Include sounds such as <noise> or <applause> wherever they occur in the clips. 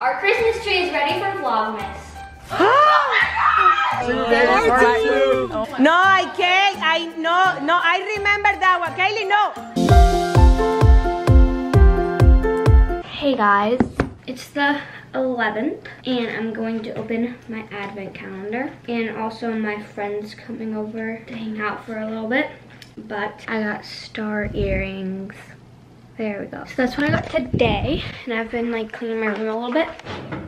Our Christmas tree is ready for Vlogmas. Oh no, I can't. I no, no. I remember that one. Kaylee, no. Hey guys, it's the 11th and I'm going to open my advent calendar and also my friends coming over to hang out for a little bit but I got star earrings there we go. So that's what I got today and I've been like cleaning my room a little bit.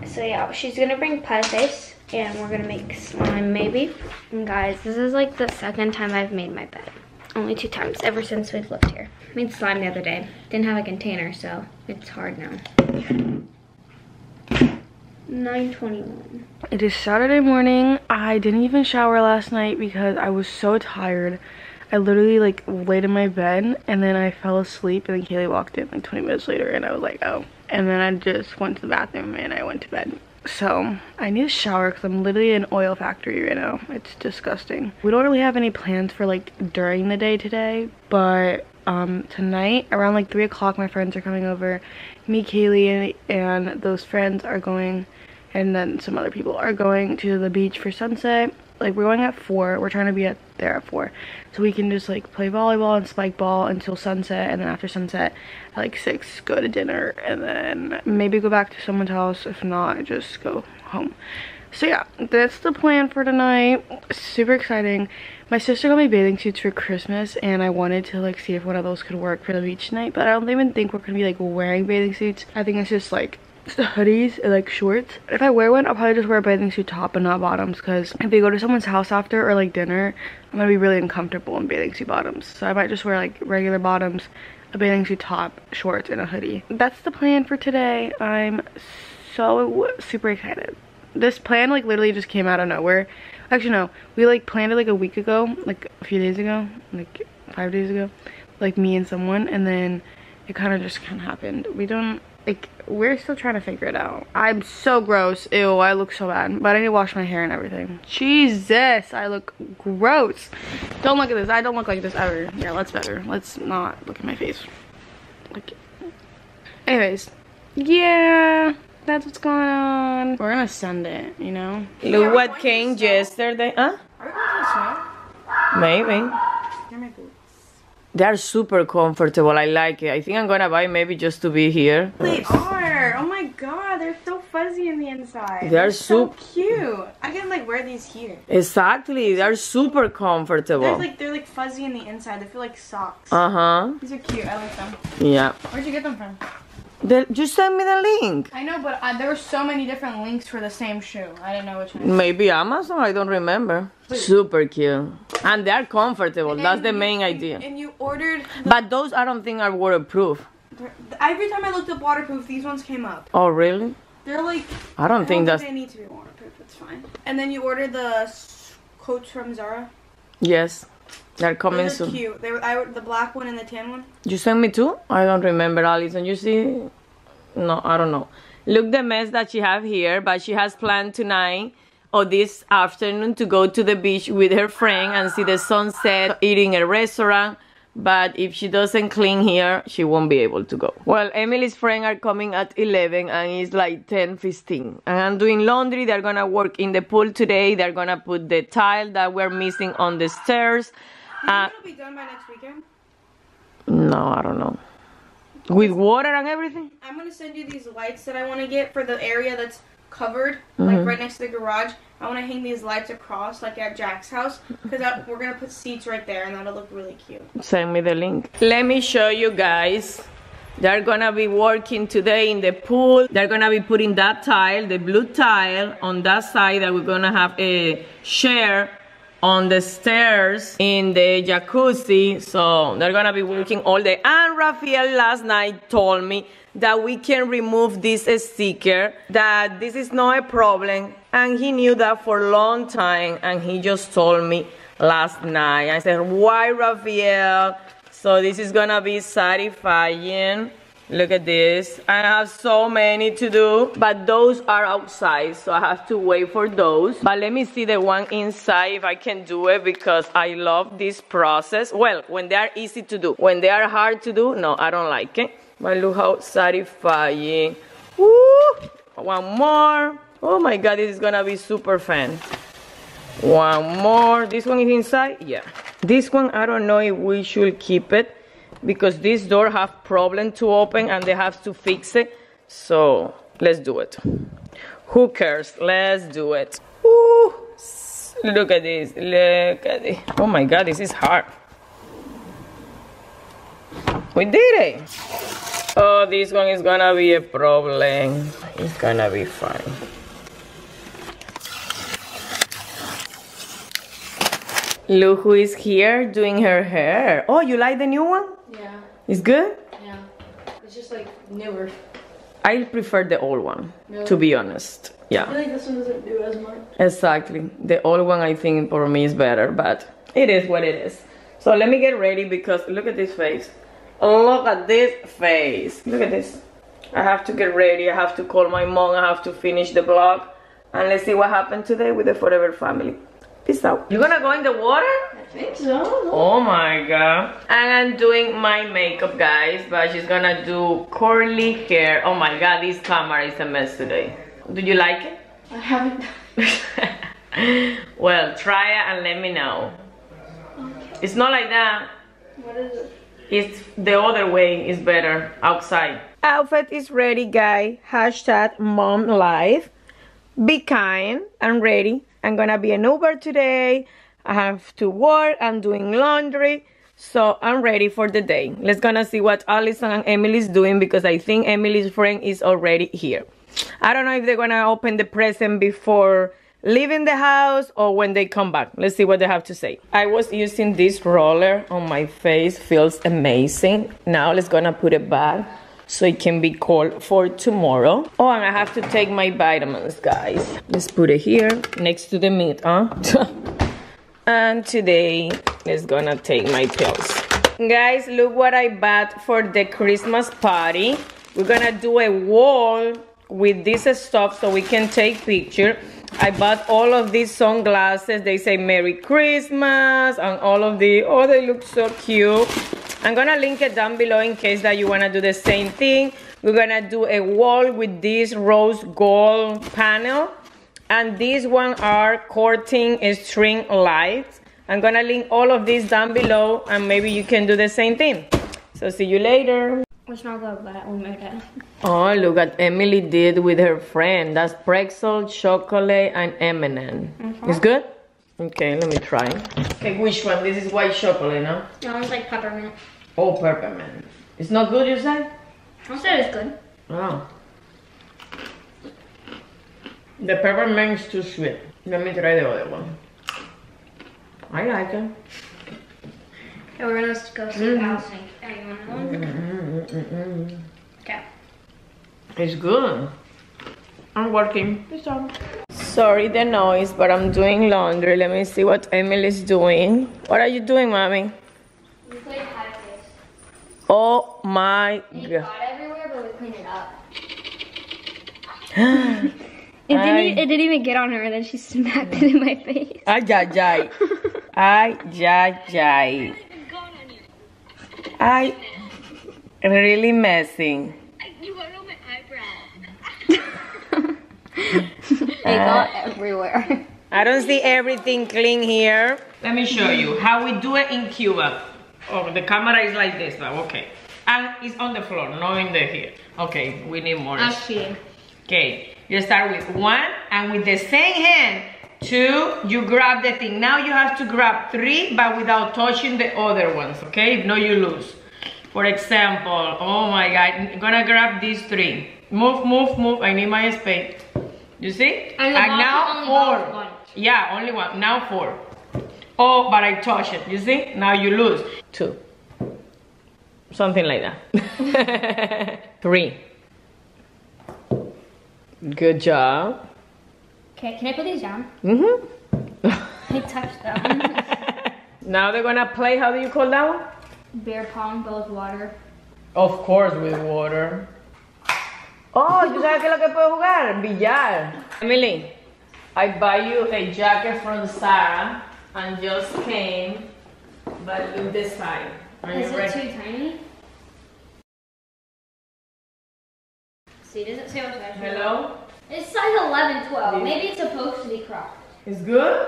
So yeah she's gonna bring pie face and we're gonna make slime maybe. And guys this is like the second time I've made my bed. Only two times ever since we've lived here. Made slime the other day. Didn't have a container so it's hard now. 9.21. It is Saturday morning. I didn't even shower last night because I was so tired. I literally like laid in my bed and then I fell asleep and then Kaylee walked in like 20 minutes later and I was like, oh. And then I just went to the bathroom and I went to bed. So I need a shower because I'm literally in an oil factory right now. It's disgusting. We don't really have any plans for like during the day today, but um, tonight around like 3 o'clock my friends are coming over. Me, Kaylee, and, and those friends are going and then some other people are going to the beach for sunset like we're going at four we're trying to be at there at four. So we can just like play volleyball and spike ball until sunset and then after sunset at like six go to dinner and then maybe go back to someone's house. If not just go home. So yeah that's the plan for tonight. Super exciting. My sister got me bathing suits for christmas and i wanted to like see if one of those could work for the beach night but i don't even think we're gonna be like wearing bathing suits. I think it's just like hoodies and like shorts. If I wear one, I'll probably just wear a bathing suit top and not bottoms because if you go to someone's house after or like dinner, I'm gonna be really uncomfortable in bathing suit bottoms. So I might just wear like regular bottoms, a bathing suit top, shorts, and a hoodie. That's the plan for today. I'm so super excited. This plan like literally just came out of nowhere. Actually no, we like planned it like a week ago, like a few days ago, like five days ago. Like me and someone and then it kind of just kind of happened. We don't like we're still trying to figure it out. I'm so gross. Ew i look so bad. But i need to wash my hair and everything. Jesus i look gross. Don't look at this. I don't look like this ever. Yeah let's better. Let's not look at my face. Like anyways. Yeah that's what's going on. We're gonna send it you know? Look what came yesterday huh? Maybe they're super comfortable. I like it. I think I'm gonna buy maybe just to be here. They are. Oh my god, they're so fuzzy in the inside. They're, they're so cute. I can like wear these here. Exactly. They're super comfortable. They're like they're like fuzzy in the inside. They feel like socks. Uh huh. These are cute. I like them. Yeah. Where'd you get them from? The, just send me the link. I know, but uh, there were so many different links for the same shoe. I didn't know which one. Maybe Amazon. I don't remember. Please. Super cute. And they're comfortable. And That's the main idea. And you ordered. But those I don't think are waterproof. Every time I looked up waterproof, these ones came up. Oh really? They're like. I don't I think don't that's. They need to be waterproof. It's fine. And then you ordered the coats from Zara. Yes. They're coming Those soon. cute. They were, I, the black one and the tan one. You sent me two? I don't remember, Alison. You see? No, I don't know. Look the mess that she have here, but she has planned tonight or this afternoon to go to the beach with her friend and see the sunset, eating a restaurant. But if she doesn't clean here, she won't be able to go. Well, Emily's friends are coming at 11 and it's like 10, 15. And I'm doing laundry. They're gonna work in the pool today. They're gonna put the tile that we're missing on the stairs. Uh, it'll be done by next weekend? No, I don't know. With water and everything? I'm gonna send you these lights that I want to get for the area that's covered, mm -hmm. like Mm-hmm. right next to the garage. I want to hang these lights across, like at Jack's house, because we're gonna put seats right there, and that'll look really cute. Send me the link. Let me show you guys. They're gonna be working today in the pool. They're gonna be putting that tile, the blue tile, on that side that we're gonna have a share on the stairs in the jacuzzi. So they're gonna be working all day. And Rafael last night told me that we can remove this sticker, that this is not a problem. And he knew that for a long time and he just told me last night. I said, why Rafael? So this is gonna be satisfying. Look at this. I have so many to do, but those are outside, so I have to wait for those. But let me see the one inside if I can do it because I love this process. Well, when they are easy to do. When they are hard to do, no, I don't like it. But look how satisfying. Woo! One more. Oh my God, this is gonna be super fun. One more. This one is inside? Yeah. This one, I don't know if we should keep it because this door have problem to open and they have to fix it. So let's do it. Who cares? Let's do it. Ooh, look at this. Look at it. Oh my God, this is hard. We did it. Oh, this one is gonna be a problem. It's gonna be fine. Look who is here doing her hair. Oh, you like the new one? Yeah, It's good? yeah. It's just like newer. I prefer the old one, to be honest. I Yeah, feel like this one doesn't do as much. exactly. The old one I think for me is better, but it is what it is. So let me get ready because look at this face. Look at this face. Look at this. I have to get ready. I have to call my mom. I have to finish the vlog. And let's see what happened today with the Forever family. Peace out. You're gonna go in the water? I think so. Oh my god. And I'm doing my makeup, guys, but she's gonna do curly hair. Oh my god, this camera is a mess today. Do you like it? I haven't. <laughs> well, try it and let me know. It's not like that. What is it? It's the other way is better outside. Outfit is ready, guy. Hashtag mom life. Be kind. I'm ready. I'm gonna be an Uber today. I have to work. I'm doing laundry. So I'm ready for the day. Let's gonna see what Allison and Emily's doing because I think Emily's friend is already here. I don't know if they're gonna open the present before leaving the house or when they come back. Let's see what they have to say. I was using this roller on my face, feels amazing. Now let's gonna put it back so it can be cold for tomorrow. Oh, and I have to take my vitamins, guys. Let's put it here next to the meat, huh? <laughs> and today is gonna take my pills. Guys, look what I bought for the Christmas party. We're gonna do a wall with this stuff so we can take picture. I bought all of these sunglasses. They say Merry Christmas and all of the, oh, they look so cute. I'm gonna link it down below in case that you wanna do the same thing. We're gonna do a wall with this rose gold panel. And these one are curtain string lights. I'm gonna link all of these down below and maybe you can do the same thing. So see you later. It's not good, but we made it. Oh, look at Emily did with her friend. That's pretzel, chocolate, and M&M. It's good? Okay, let me try. Okay, which one? This is white chocolate, no? No, it's like peppermint. Oh, peppermint. It's not good, you said? I said it's good. Oh. The peppermint is too sweet. Let me try the other one. I like it. Okay, we're gonna go see Allison. Anyone want Okay. It's good. I'm working. Sorry the noise, but I'm doing laundry. Let me see what Emily's doing. What are you doing, mommy? We played pie face. Oh my god. got everywhere, but we cleaned it up. <gasps> <laughs> Ay, It didn't, it didn't even get on her, and then she smacked it in my face. ay, ay. Ay, ay, ay. Ay, really messy. You went on my eyebrow. It got everywhere. I don't see everything clean here. Let me show you how we do it in Cuba. Oh, the camera is like this now, okay. And it's on the floor, not in the here. Okay, we need more. That's. Okay, you start with one and with the same hand, two, you grab the thing. Now you have to grab three, but without touching the other ones, okay? If not, you lose. For example, oh my God, I'm gonna grab these three. Move, move, move, I need my spade. You see? And box now four. Yeah, only one, now four. Oh, but I touch it, you see? Now you lose. Two. Something like that. <laughs> three. Good job. Okay, can I put these down? Mm-hmm. <laughs> I touched them. <laughs> now they're gonna play, how do you call that one? Beer pong, but with water. Of course with water. Oh, ¿tú sabes qué es lo que puedo jugar? Billar. Emily, I buy you a jacket from Zara and just came, but look this side. Are you Is it ready? too tiny? See, does it say what size? you? Hello? It's size 11, 12. Maybe it's supposed to be cropped. It's good?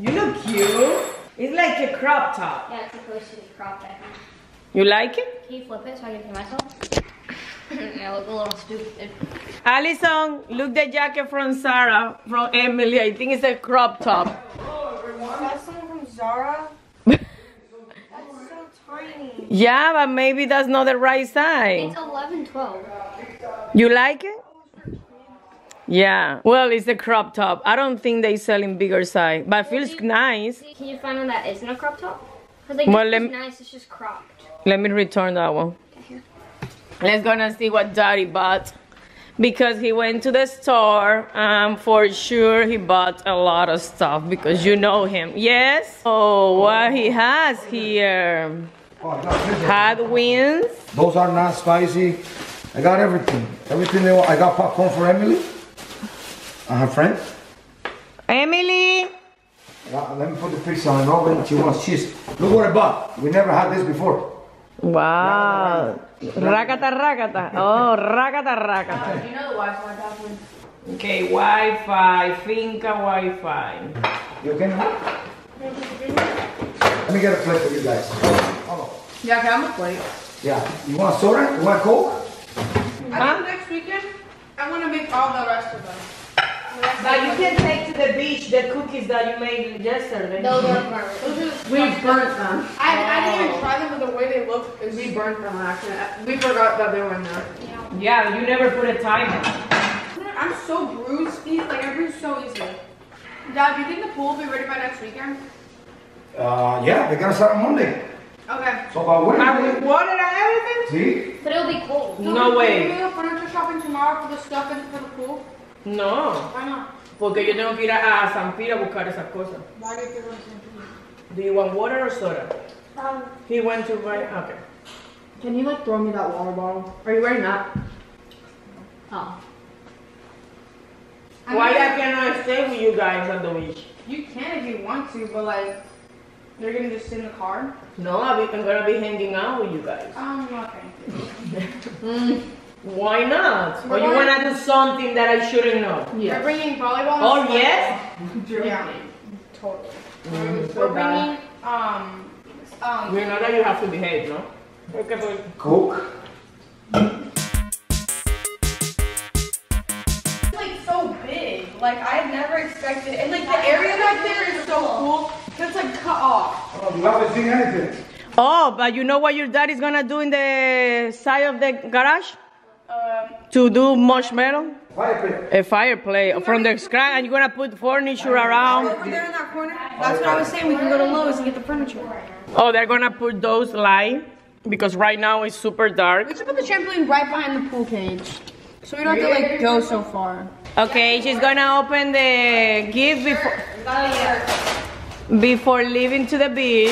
You look cute. It's like a crop top. Yeah, it's supposed to be cropped, I think. You like it? Can you flip it so I can see myself? I look a little stupid. Allison, look the jacket from Zara, from Emily. I think it's a crop top. Oh, everyone. That's something from Zara. That's so tiny. Yeah, but maybe that's not the right size. It's 11, 12. You like it? Yeah. Well, it's a crop top. I don't think they sell in bigger size, but it feels nice. Can you find one that isn't a crop top? Because like Well, this lem- is nice, it's just cropped. Let me return that one. Okay, here. Let's gonna see what daddy bought. Because he went to the store, um, for sure he bought a lot of stuff because you know him. Yes? Oh, what he has here. I. Hot wings. Those are not spicy. I got everything. Everything they want. I got popcorn for Emily. And her friend. Emily. I got- let me put the pizza on the oven. She wants cheese. Look what I bought. We never had this before. Wow. Rakata rakata. Oh, rakata rakata. You know the Wi-Fi password? Okay, Wi-Fi, Finca Wi-Fi. You okay now? Let me get a plate for you guys. Hold on. Yeah, okay, I'm a plate. Yeah. You want soda? You want Coke? I think next weekend, I'm gonna make all the rest of them. The rest But of you them. can take to the beach the cookies that you made yesterday. Those are burnt. We burnt them. I, I didn't even try them, but the way they look is we burnt them actually. We forgot that they were in there. Yeah, you never put a timer. I'm so bruised, Steve. Like I bruise so easily. Dad, do you think the pool will be ready by next weekend? Uh, yeah. They're gonna start on Monday. Okay. So about Are we Wednesday. water and everything? See? But it'll be cold. So No we- way. Can we go furniture shopping tomorrow for the stuff and for the pool? No, Why not? porque yo tengo que ir a, a San Pira a buscar esas cosas. Why do you think we're going Do you want water or soda? Um, He went to buy, okay. Can you like throw me that water bottle? Are you wearing that? oh. Why can't I cannot stay with you guys on the beach? You can if you want to, but like, they're gonna just sit in the car. No, I'll be- I'm gonna be hanging out with you guys. Um, okay. <laughs> Why not? Or you wanna do something that I shouldn't know? We're bringing volleyball. Oh, soccer. yes? <laughs> Yeah. Totally. Mm, so We're bringing um um. You know that you have to behave, no? Okay, pues. Coke. It's like so big. Like I've never expected, and like the area back there is so cool. It's like cut off. Oh, you haven't seen anything. Oh, but you know what your dad is gonna do in the side of the garage? Um, To do marshmallow? Fire pit. A fireplace from the scratch, and you're gonna put furniture around. over there in that corner. That's what I was saying. We can go to Lowe's and get the furniture. Oh, they're gonna put those light because right now it's super dark. We dark. should put the trampoline right behind the pool cage, so we don't have to like go so far. Okay, she's gonna open the gift before before leaving to the beach.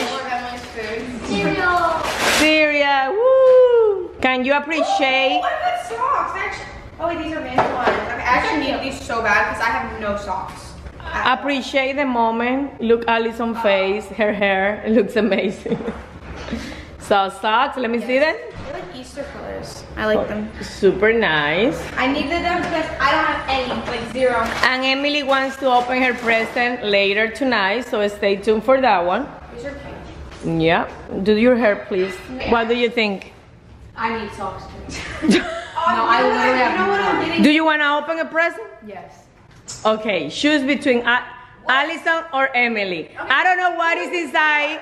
Cereal. Syria, woo! Can you appreciate? Oh, what about socks? Actually, oh wait, these are vandalized. Okay, I actually need these so bad because I have no socks. Uh, appreciate the moment. Look Allison's uh, face, her hair, it looks amazing. <laughs> so socks, let me see them. They're like Easter colors. I like them. Super nice. I needed them because I don't have any, like zero. And Emily wants to open her present later tonight, so stay tuned for that one. These are cute. Yeah. Do your hair, please. What do you think? I need socks too. <laughs> Oh, no, I literally have You know what I'm getting? Do you want to open a present? Yes. Okay, choose between A- Allison or Emily. I don't know what is inside.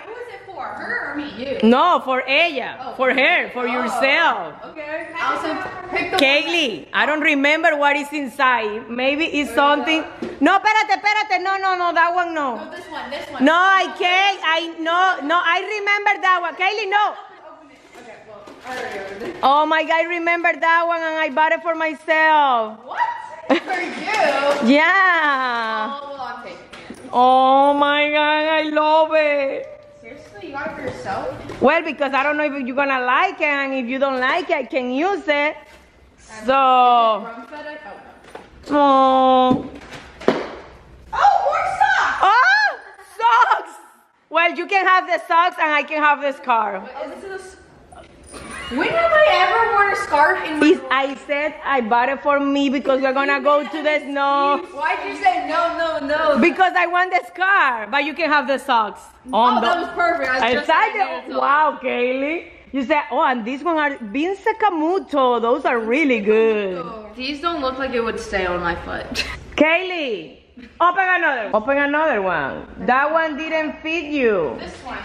Who is it for? Her or me? You. No, for ella, oh. for her, for oh. yourself. Okay. Allison, pick the Kaylee, I don't remember what is inside. Maybe it's something. No, espérate, espérate. No, no, no, that one no. Oh, this one, this one. No, I can't. I no, no, I remember that one. Kaylee, no. Oh my God, I remember that one and I bought it for myself. What? For you? Yeah. Oh, well, I'm taking it. Oh my God, I love it. Seriously, you got it for yourself? Well, because I don't know if you're gonna like it, and if you don't like it, I can use it. So, From FedEx? Oh, oh, Oh, more socks! oh, socks. Well, you can have the socks, and I can have the scarf. Wait, is this a s- When have I ever worn a scarf in my It's- I said I bought it for me because we're gonna go to the snow. Why'd you say no, no, no? Because I want the scarf, but you can have the socks. Oh, on oh, that was perfect. I was I just said, saying it. wow, Kaylee. You said, oh, and these one are Vince Camuto. Those are really good. These don't look like it would stay on my foot. <laughs> Kaylee, open another. Open another one. That one didn't fit you. This one.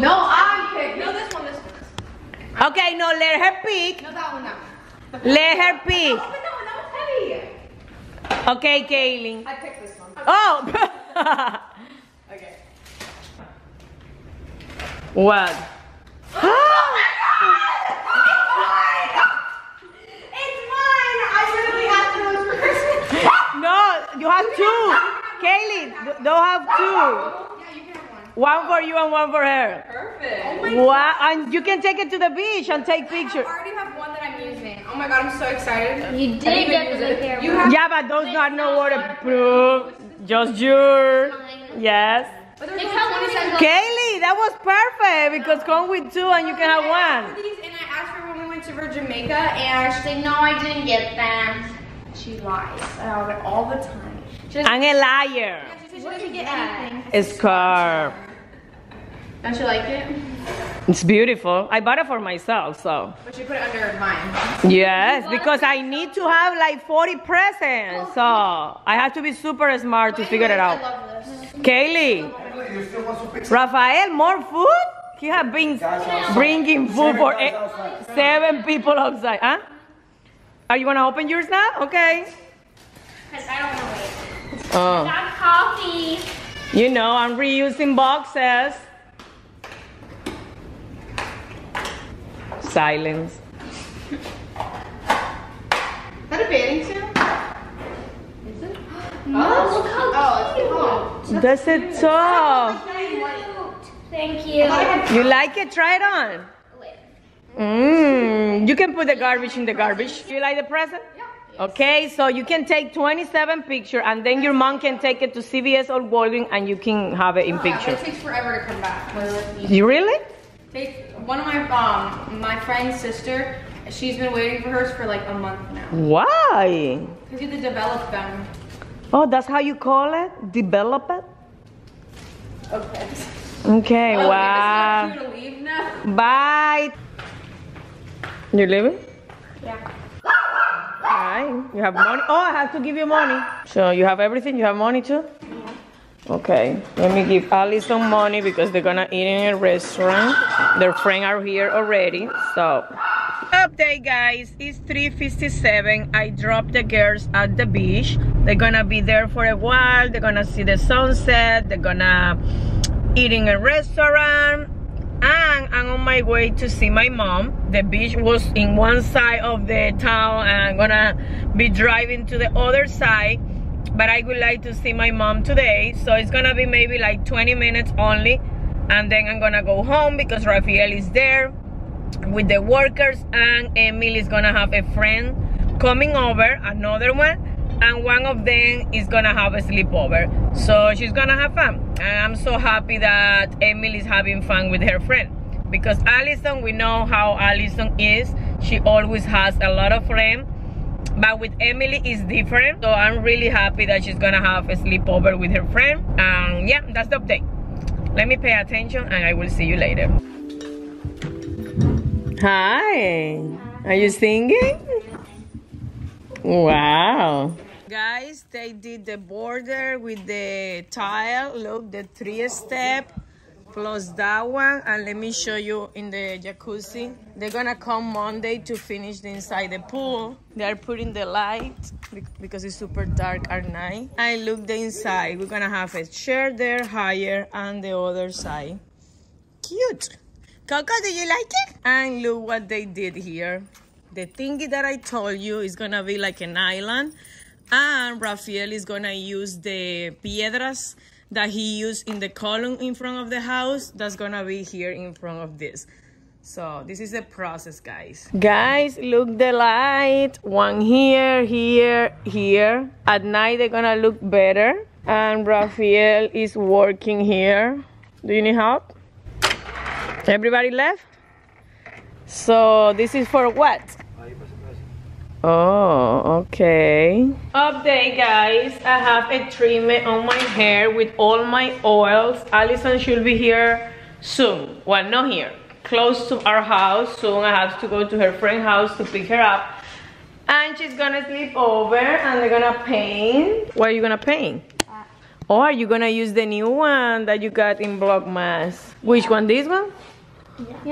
No, I picked. No, this one. This one. Okay, no, let her pick. No, that one. Let her pick. Oh, but that one. That was heavy. Okay, Kaylee. I picked this one. Oh. <laughs> Okay. what? Oh it's mine. I literally asked for those for No, you have two. Kaylee, th- they'll have two. Yeah, you can have one. One for you and one for her. Perfect. Oh my Wow, and you can take it to the beach and take pictures. I already have one that I'm using. Oh my god, I'm so excited. You did get the big hair You have Yeah, but those are no waterproof. Just yours. Yes. But there's They only come 20 with cents a- Kaylee, that was perfect because come with two and you can have one. for and I asked her when we went to Jamaica and she said, no, I didn't get them. She lies about it all the time. I'm a liar. she said she doesn't get anything. A scarf. Don't you like it? It's beautiful. I bought it for myself, so. But you put it under mine. Yes, because I need to have like 40 presents. So I have to be super smart to figure it I out. love this. Kaylee, You still want some pizza? Rafael, more food? He has been bringing food for eight, seven people outside. Huh? Are you gonna open yours now? Okay. Because I don't want to wait. Oh, coffee. you know, I'm reusing boxes. Silence. Is that a bathing suit? Is it? Oh, look how oh, it's oh. That's it top. Thank you. You like it? Try it on. Wait. Mmm. You can put the garbage in the garbage. Do you like the present? Yeah. Okay, so you can take 27 pictures and then your mom can take it to CVS or Walgreens and you can have it in oh, Yeah, but pictures. it takes forever to come back. You really? Take one of my um my friend's sister. She's been waiting for hers for like a month now. Why? Cause you had to develop them. Oh, that's how you call it? Develop it? Okay. Okay, Oh, wow. Okay, so to leave now. Bye. You're leaving? Yeah. Hi. You have money? Oh, I have to give you money. So you have everything? You have money too? Okay. Let me give Ali some money because they're gonna eat in a restaurant. Their friends are here already. So update guys, it's 3.57. I dropped the girls at the beach. They're gonna be there for a while. They're gonna see the sunset. They're gonna eat in a restaurant and I'm on my way to see my mom. The beach was in one side of the town and I'm gonna be driving to the other side. But I would like to see my mom today. So it's gonna be maybe like 20 minutes only. And then I'm gonna go home because Rafael is there with the workers and Emil is gonna have a friend coming over, another one, and one of them is gonna have a sleepover. So she's gonna have fun. And I'm so happy that Emil is having fun with her friend. Because Allison, we know how Allison is. She always has a lot of friends. But with Emily is different. So I'm really happy that she's gonna have a sleepover with her friend. And yeah, that's the update. Let me pay attention and I will see you later. Hi. Are you singing? Wow. Guys, they did the border with the tile. Look, the three step plus that one. And let me show you in the jacuzzi. They're gonna come Monday to finish the inside the pool. They are putting the light because it's super dark at night. And look the inside. We're gonna have a chair there higher and the other side. Cute. Coco, do you like it? And look what they did here. The thingy that I told you is gonna be like an island. And Rafael is gonna use the piedras that he used in the column in front of the house. That's gonna be here in front of this. So this is the process, guys. Guys, look the light. One here, here, here. At night they're gonna look better. And Rafael is working here. Do you need help? Everybody left? So this is for what? Oh, okay. Update, guys. I have a treatment on my hair with all my oils. Allison should be here soon. Well, not here. Close to our house. Soon I have to go to her friend's house to pick her up. And she's gonna sleep over and they're gonna paint. What are you gonna paint? Or oh, are you gonna use the new one that you got in Vlogmas? Which one? This one?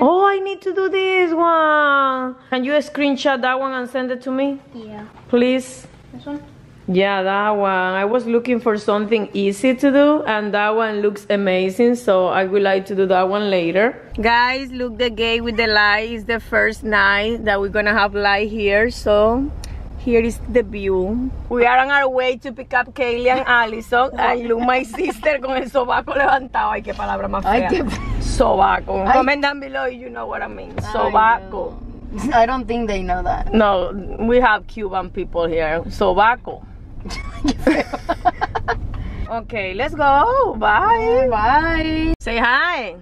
Oh, I need to do this one. Can you screenshot that one and send it to me, Yeah. please? This one? Yeah, that one. I was looking for something easy to do, and that one looks amazing. So I would like to do that one later. Guys, look the gate with the light. It's the first night that we're gonna have light here. So here is the view. We are on our way to pick up Kaylee and Allison. And look, my <laughs> sister con el sobaco levantado. Ay, qué palabra más fea. Ay, qué- Sobaco. Comment down below if you know what I mean. Sobaco. <laughs> I don't think they know that. No, we have Cuban people here. Sobaco. <laughs> okay, let's go. Bye. Bye. Say hi.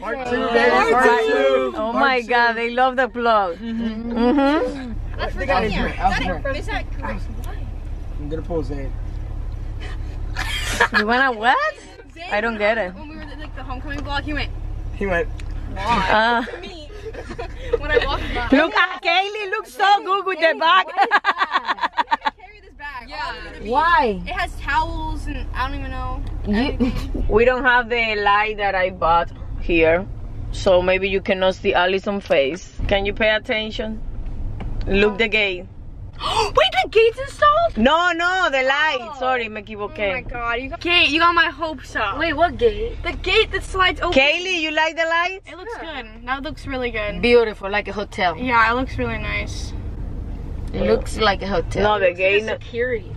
Part two, baby. Part two. Oh my god, they love the plug. Mm-hmm. That's for That is Daniel. great. That was Daniel, great. that I'm gonna pose Zane. You wanna what? I don't get it. When we were at like the homecoming vlog, he went, He went. Uh, <laughs> me. <laughs> when I walked by. look at Kaylee looks so good with the bag. <laughs> Carry this bag. Yeah. Why? It has towels and I don't even know. You, we don't have the light that I bought here. So maybe you cannot see Allison's face. Can you pay attention? Look the gate. <gasps> Wait, the gate's installed? No, no, the light. Oh. Sorry, me Oh my god, you got Gate, you got my hopes up. wait, what gate? The gate that slides open. Kaylee, you like the light? It looks good. That looks really good. Beautiful, like a hotel. Yeah, it looks really nice. It looks like a hotel. No, the gate. No. Security.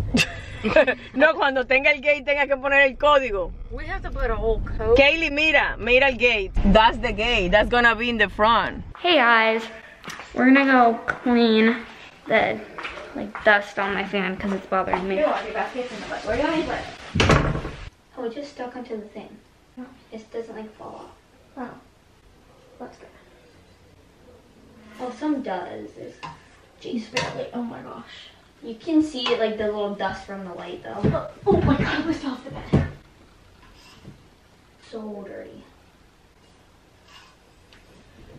<laughs> no, cuando tenga el gate tenga que poner el código. We have to put a whole code. Kaylee, mira, mira el gate. That's the gate. That's gonna be in the front. Hey guys, we're gonna go clean the like dust on my fan because it's bothering me. Where do you want me to put it? Oh, it just stuck onto the thing. Oh. It doesn't like fall off. Oh. That's good. Oh, some does. There's jeez. Barely. Oh my gosh. You can see like the little dust from the light though. Oh, oh my god, I was off the bed. So dirty.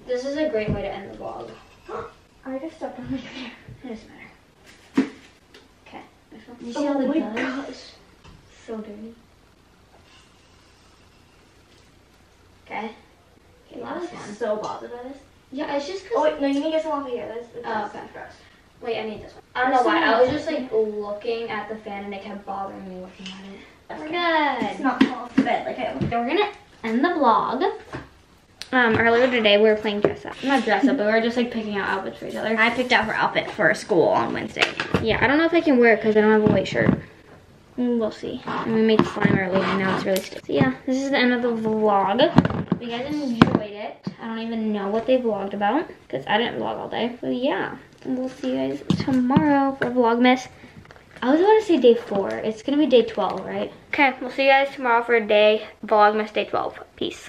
This is a great way to end the vlog. <gasps> I just stepped on my computer. It doesn't matter. Okay. You see all Oh the my dust? So dirty. Okay. Okay, I was last one. so bothered by this. Yeah, it's just Oh wait, no, you need to get some off of here. That's, that's Oh, okay. gross. Wait, I need this one. I don't know why. I was just like looking at the fan and it kept bothering me looking at it. We're It's good. not fall off the bed like I So we're gonna end the vlog. Um, earlier today we were playing dress up. Not dress up, but we were just like picking out outfits for each other. I picked out her outfit for school on Wednesday. Yeah, I don't know if I can wear it because I don't have a white shirt. Mm, We'll see. And we made slime earlier and now it's really sticky. So yeah, this is the end of the vlog. If you guys enjoyed it, I don't even know what they vlogged about because I didn't vlog all day. So yeah, we'll see you guys tomorrow for Vlogmas. I was about to say day four. It's gonna be day 12, right? Okay, we'll see you guys tomorrow for day Vlogmas day 12. Peace.